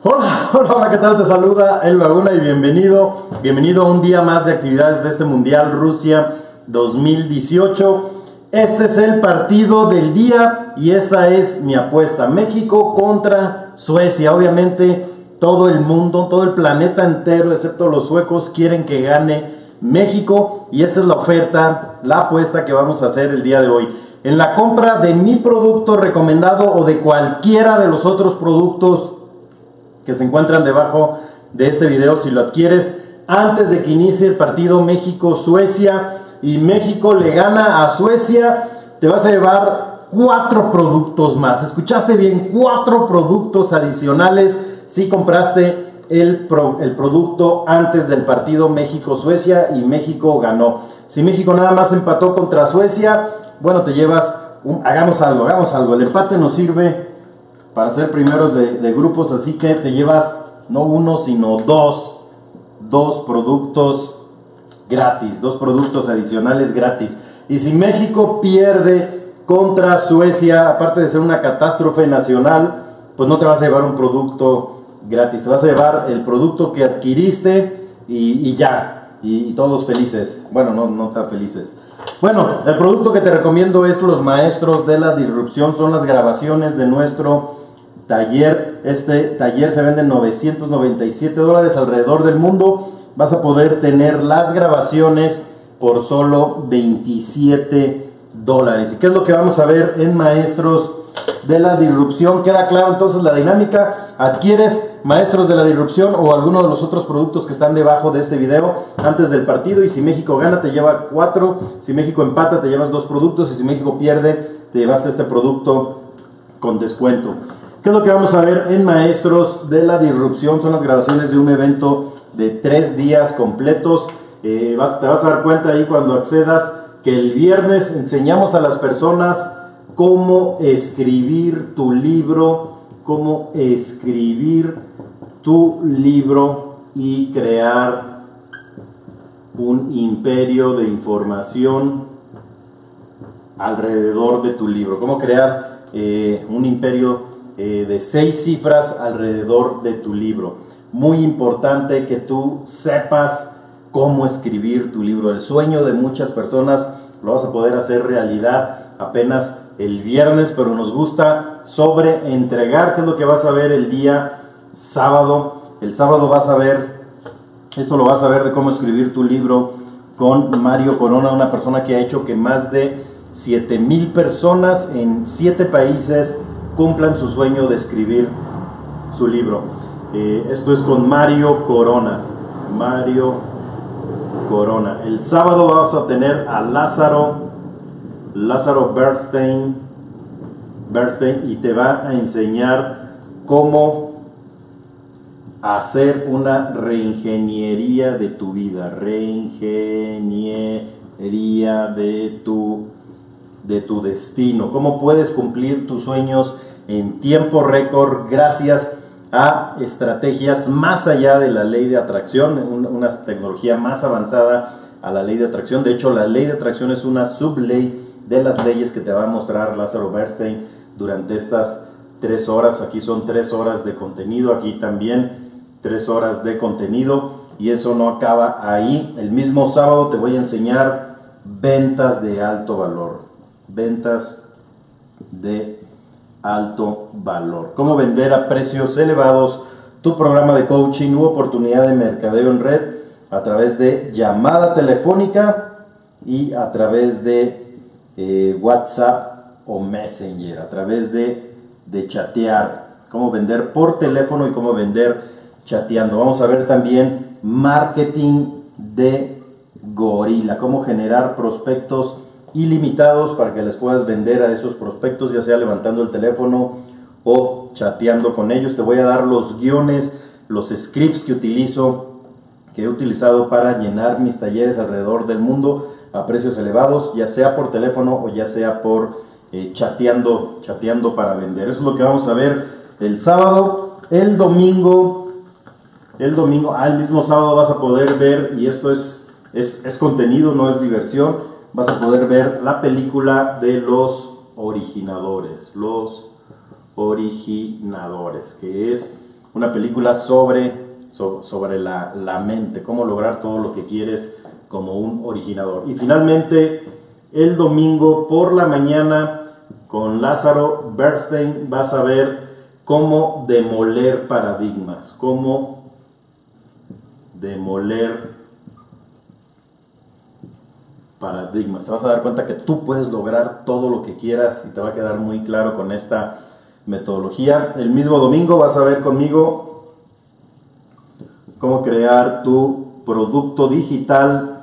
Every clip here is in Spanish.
Hola, hola, ¿qué tal? Te saluda El Laguna y bienvenido, bienvenido a un día más de actividades de este Mundial Rusia 2018. Este es el partido del día y esta es mi apuesta. México contra Suecia. Obviamente todo el mundo, todo el planeta entero, excepto los suecos, quieren que gane México y esta es la oferta, la apuesta que vamos a hacer el día de hoy. En la compra de mi producto recomendado o de cualquiera de los otros productos que se encuentran debajo de este video, si lo adquieres antes de que inicie el partido México-Suecia y México le gana a Suecia, te vas a llevar cuatro productos más. ¿Escuchaste bien? Cuatro productos adicionales si compraste el, el producto antes del partido México-Suecia y México ganó. Si México nada más empató contra Suecia, bueno, te llevas, un, hagamos algo, hagamos algo. El empate nos sirve para ser primeros de, grupos, así que te llevas no uno, sino dos, dos productos gratis, dos productos adicionales gratis. Y si México pierde contra Suecia, aparte de ser una catástrofe nacional, pues no te vas a llevar un producto gratis. Te vas a llevar el producto que adquiriste y, ya. Y, todos felices. Bueno, no, no tan felices. Bueno, el producto que te recomiendo es Los Maestros de la Disrupción. Son las grabaciones de nuestro taller. Este taller se vende en 997 dólares alrededor del mundo. Vas a poder tener las grabaciones por solo 27 dólares. ¿Y qué es lo que vamos a ver en Maestros de la Disrupción? Queda claro entonces la dinámica. Adquieres maestros de la disrupción o alguno de los otros productos que están debajo de este video antes del partido y si México gana te lleva cuatro, si México empata te llevas dos productos y si México pierde te llevaste este producto con descuento. ¿Qué es lo que vamos a ver en Maestros de la Disrupción? Son las grabaciones de un evento de tres días completos. Eh, te vas a dar cuenta ahí cuando accedas que el viernes enseñamos a las personas cómo escribir tu libro, cómo escribir tu libro y crear un imperio de información alrededor de tu libro. Cómo crear eh, un imperio eh, de seis cifras alrededor de tu libro. Muy importante que tú sepas cómo escribir tu libro. El sueño de muchas personas lo vas a poder hacer realidad apenas el viernes, pero nos gusta sobre entregar, que es lo que vas a ver el día sábado. El sábado vas a ver, esto lo vas a ver de cómo escribir tu libro con Mario Corona, una persona que ha hecho que más de 7 mil personas en 7 países cumplan su sueño de escribir su libro. Eh, esto es con Mario Corona. Mario Corona. El sábado vamos a tener a Lázaro, Lázaro Bernstein, Bernstein y te va a enseñar cómo hacer una reingeniería de tu vida, reingeniería de tu, de tu destino, cómo puedes cumplir tus sueños en tiempo récord gracias a estrategias más allá de la ley de atracción, una tecnología más avanzada a la ley de atracción. De hecho, la ley de atracción es una subley de las leyes que te va a mostrar Lázaro Bernstein durante estas tres horas. Aquí son tres horas de contenido, aquí también tres horas de contenido y eso no acaba ahí. El mismo sábado te voy a enseñar ventas de alto valor. Ventas de alto valor. Cómo vender a precios elevados tu programa de coaching u oportunidad de mercadeo en red a través de llamada telefónica y a través de eh, WhatsApp o Messenger, a través de, de chatear. Cómo vender por teléfono y cómo vender chateando. Vamos a ver también marketing de gorila, cómo generar prospectos ilimitados para que les puedas vender a esos prospectos, ya sea levantando el teléfono o chateando con ellos. Te voy a dar los guiones, los scripts que utilizo, que he utilizado para llenar mis talleres alrededor del mundo a precios elevados, ya sea por teléfono o ya sea por eh, chateando, chateando para vender. Eso es lo que vamos a ver el sábado. El domingo el domingo, al mismo sábado vas a poder ver, y esto es, es, contenido, no es diversión, vas a poder ver la película de los originadores, los originadores, que es una película sobre, sobre la, la mente, cómo lograr todo lo que quieres como un originador. Y finalmente, el domingo por la mañana con Lázaro Bernstein vas a ver cómo demoler paradigmas, cómo demoler paradigmas. Te vas a dar cuenta que tú puedes lograr todo lo que quieras y te va a quedar muy claro con esta metodología. El mismo domingo vas a ver conmigo cómo crear tu producto digital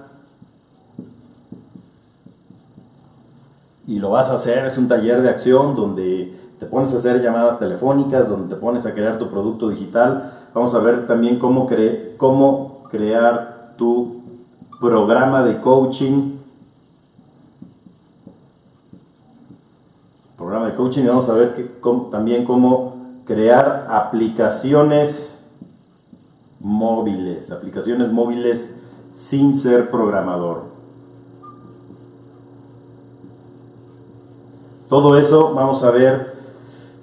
y lo vas a hacer, es un taller de acción donde te pones a hacer llamadas telefónicas, donde te pones a crear tu producto digital. Vamos a ver también cómo, cómo crear tu programa de coaching. Programa de coaching y vamos a ver que, también cómo crear aplicaciones móviles, aplicaciones móviles sin ser programador. Todo eso vamos a ver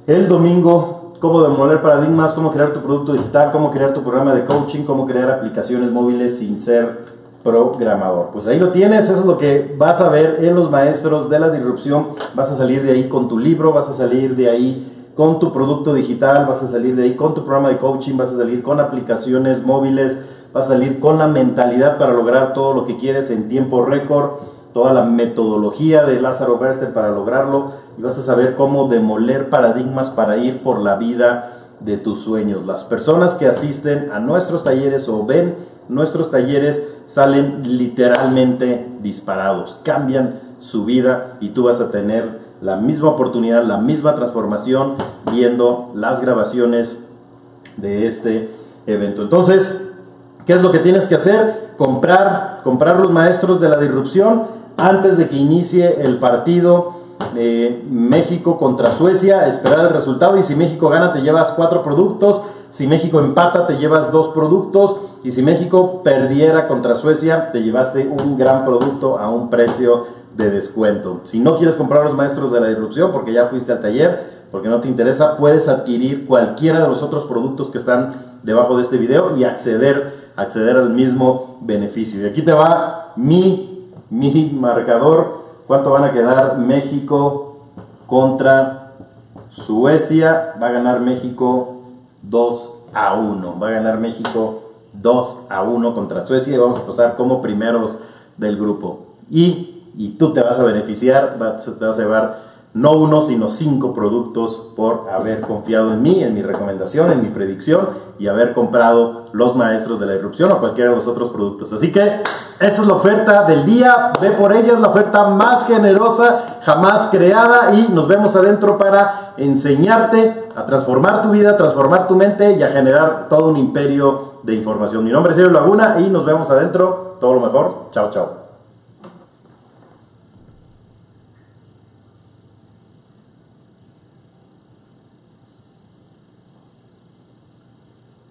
el domingo, cómo demoler paradigmas, cómo crear tu producto digital, cómo crear tu programa de coaching, cómo crear aplicaciones móviles sin ser programador. Pues ahí lo tienes, eso es lo que vas a ver en los maestros de la disrupción. Vas a salir de ahí con tu libro, vas a salir de ahí con tu producto digital, vas a salir de ahí con tu programa de coaching, vas a salir con aplicaciones móviles, vas a salir con la mentalidad para lograr todo lo que quieres en tiempo récord toda la metodología de Lázaro Berster para lograrlo y vas a saber cómo demoler paradigmas para ir por la vida de tus sueños. Las personas que asisten a nuestros talleres o ven nuestros talleres salen literalmente disparados, cambian su vida y tú vas a tener la misma oportunidad, la misma transformación viendo las grabaciones de este evento. Entonces, ¿qué es lo que tienes que hacer? Comprar, comprar los maestros de la disrupción antes de que inicie el partido de México contra Suecia, esperar el resultado y si México gana te llevas cuatro productos, si México empata te llevas dos productos y si México perdiera contra Suecia te llevaste un gran producto a un precio de descuento. Si no quieres comprar los maestros de la disrupción porque ya fuiste al taller, porque no te interesa, puedes adquirir cualquiera de los otros productos que están debajo de este video y acceder, acceder al mismo beneficio. Y aquí te va mi mi marcador, ¿cuánto van a quedar México contra Suecia? Va a ganar México 2 a 1. Va a ganar México 2 a 1 contra Suecia y vamos a pasar como primeros del grupo. Y, y tú te vas a beneficiar, te vas a llevar no uno, sino cinco productos por haber confiado en mí, en mi recomendación, en mi predicción y haber comprado los maestros de la irrupción o cualquiera de los otros productos. Así que esa es la oferta del día, ve por ella, es la oferta más generosa jamás creada y nos vemos adentro para enseñarte a transformar tu vida, transformar tu mente y a generar todo un imperio de información. Mi nombre es Sergio Laguna y nos vemos adentro. Todo lo mejor. Chao, chao.